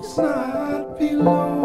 it's not below.